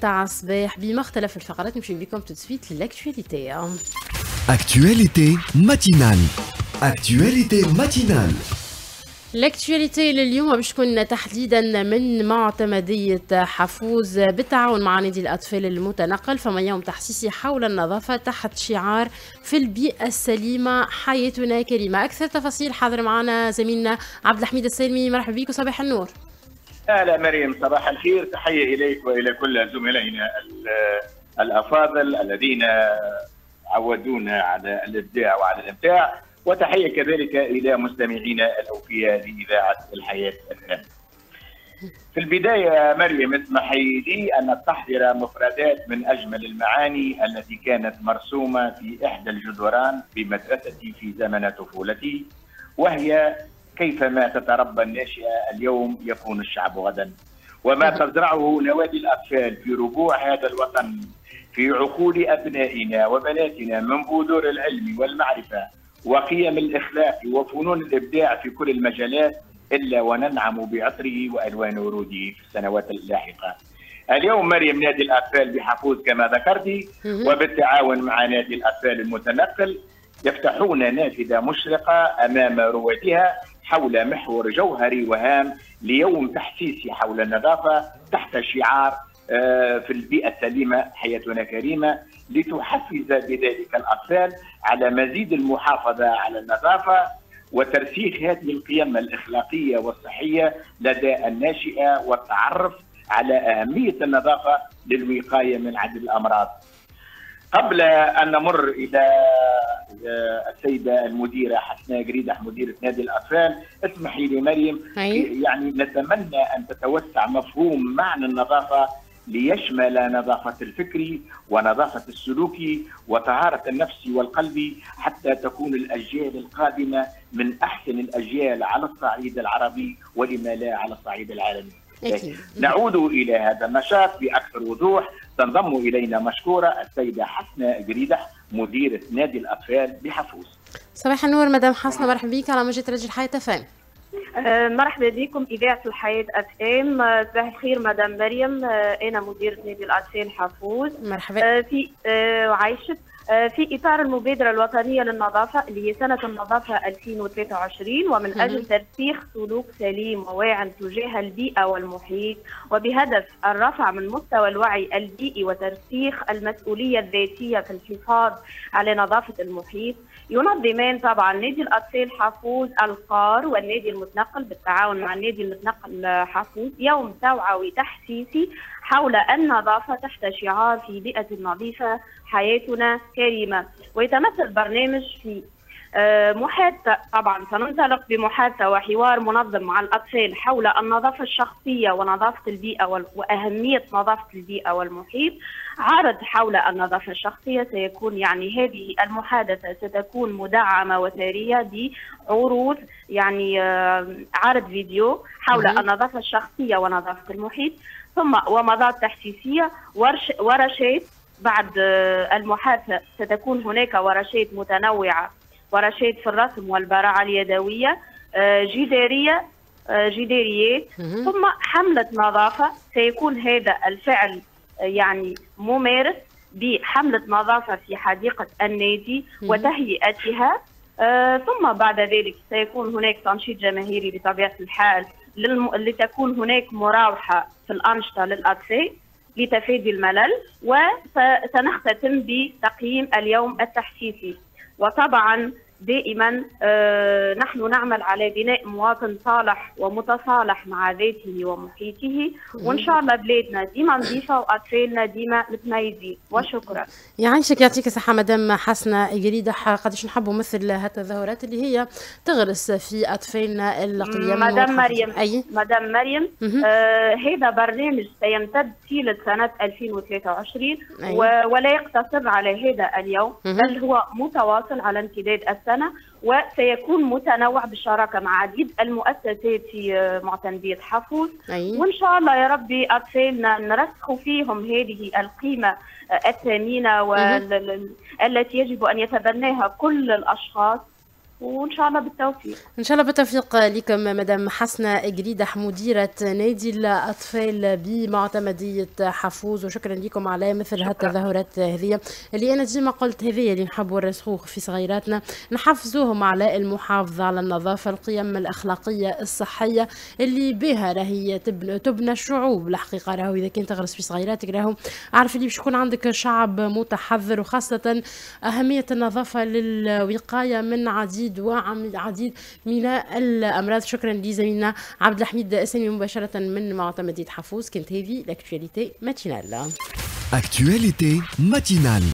تاع الصباح بمختلف الفقرات. نمشي بكم tout de suite l'actualité actualité matinale actualité matinale l'actualité لليوم باش تكون تحديدا من معتمدية حفوز بالتعاون مع نادي الأطفال المتنقل فما يوم تحسيسي حول النظافة تحت شعار في البيئة السليمة. حياتنا كريمة. أكثر تفاصيل حاضر معنا زميلنا عبد الحميد السالمي مرحبا بك وصباح النور. أهلا مريم صباح الخير تحية إليك وإلى كل زملائنا الأفاضل الذين عودونا على الإبداع وعلى الإبداع وتحية كذلك إلى مستمعينا الأوفياء لإذاعة الحياة الآن. في البداية مريم اسمحي لي أن أستحضر مفردات من أجمل المعاني التي كانت مرسومة في إحدى الجدران بمدرستي في زمن طفولتي وهي كيفما تتربى الناشئه اليوم يكون الشعب غدا. وما تزرعه نوادي الأطفال في ربوع هذا الوطن في عقول أبنائنا وبناتنا من بذور العلم والمعرفة وقيم الأخلاق وفنون الإبداع في كل المجالات إلا وننعم بعطره وألوان وروده في السنوات اللاحقة. اليوم مريم نادي الأطفال بحفوظ كما ذكرتي وبالتعاون مع نادي الأطفال المتنقل يفتحون نافذة مشرقة أمام روادها حول محور جوهري وهام ليوم تحسيسي حول النظافة تحت شعار آه، في البيئة السليمة حياتنا كريمة لتحفز بذلك الأطفال على مزيد المحافظة على النظافة وترسيخ هذه القيم الأخلاقية والصحية لدى الناشئة والتعرف على أهمية النظافة للوقاية من عدد الأمراض. قبل أن نمر إلى السيدة المديرة حسناء قريدح مديرة نادي الأطفال. اسمحي لي مريم. يعني نتمنى أن تتوسع مفهوم معنى النظافة ليشمل نظافة الفكر ونظافة السلوك وطهارة النفس والقلب حتى تكون الأجيال القادمة من أحسن الأجيال على الصعيد العربي ولما لا على الصعيد العالمي. أكيد. نعود إلى هذا النشاط بأكثر وضوح. تنضم إلينا مشكورة السيدة حسناء قريدح مديرة نادي الأطفال بحفوز صباح النور مدام حسناء مرحبا بك على موجة رجل حياة فهم آه، مرحبا بكم إذاعة الحياة أف إم. آه، صباح الخير مدام مريم. آه، أنا مديرة نادي الأطفال حفوظ. مرحبا. في وعايشة في إطار المبادرة الوطنية للنظافة اللي هي سنة النظافة 2023 ومن أجل ترسيخ سلوك سليم وواعٍ تجاه البيئة والمحيط وبهدف الرفع من مستوى الوعي البيئي وترسيخ المسؤولية الذاتية في الحفاظ على نظافة المحيط. ينظمان طبعا نادي الأطفال حافوز القار والنادي المتنقل بالتعاون مع النادي المتنقل حافوز يوم توعوي تحسيسي حول النظافة تحت شعار في بيئة نظيفة حياتنا كريمة. ويتمثل برنامج في محادثة طبعا سننطلق بمحادثة وحوار منظم مع الأطفال حول النظافة الشخصية ونظافة البيئة وأهمية نظافة البيئة والمحيط. عرض حول النظافة الشخصية سيكون يعني هذه المحادثة ستكون مدعمة وثرية بعروض يعني آه، عرض فيديو حول النظافة الشخصية ونظافة المحيط. ثم ومضات تحسيسية ورش ورشات. بعد آه، المحادثة ستكون هناك ورشات متنوعة ورشات في الرسم والبراعة اليدوية آه، جدارية آه، جداريات. ثم حملة نظافة. سيكون هذا الفعل يعني ممارس بحملة نظافة في حديقة النادي وتهيئتها. آه ثم بعد ذلك سيكون هناك تنشيط جماهيري بطبيعة الحال للم... لتكون هناك مراوحة في الأنشطة للأطفال لتفادي الملل وسنختتم بتقييم اليوم التحسيسي وطبعا دائما آه، نحن نعمل على بناء مواطن صالح ومتصالح مع ذاته ومحيطه. وإن شاء الله بلادنا ديما نظيفه وأطفالنا ديما متميزين وشكرا. يعيشك يعطيك الصحة مدام حسنة قريده قداش نحبوا مثل هالتظاهرات اللي هي تغرس في أطفالنا القيم مدام مريم. أي؟ مدام مريم آه هذا برنامج سيمتد طيلة سنة 2023 أي. ولا يقتصر على هذا اليوم بل هو متواصل على امتداد السنة السنة وسيكون متنوع بالشراكة مع عديد المؤسسات في آه، معتمدية حفوظ أيه. وإن شاء الله يا ربي أطفالنا نرسخ فيهم هذه القيمة آه، الثمينة والتي يجب أن يتبناها كل الأشخاص. وإن شاء الله بالتوفيق. إن شاء الله بالتوفيق لكم مدام حسنة جريده مديرة نادي الأطفال بمعتمدية حفوز وشكرا لكم على مثل هالتظاهرات هذه. اللي أنا ديما قلت هذه اللي نحبوا الرسوخ في صغيراتنا. نحفزوهم على المحافظه على النظافة القيم الأخلاقية الصحية اللي بها راهي تبنى, تبنى الشعوب. الحقيقة راهو إذا كنت تغرس في صغيراتك راهو عارف اللي باش يكون عندك شعب متحضر وخاصة أهمية النظافة للوقاية من عديد وعديد من الأمراض. شكرا لزميلنا عبد الحميد اسامي مباشرة من معتمديه حفوز كانت هذه لاكتواليتي ماتينال اكتواليتي ماتينال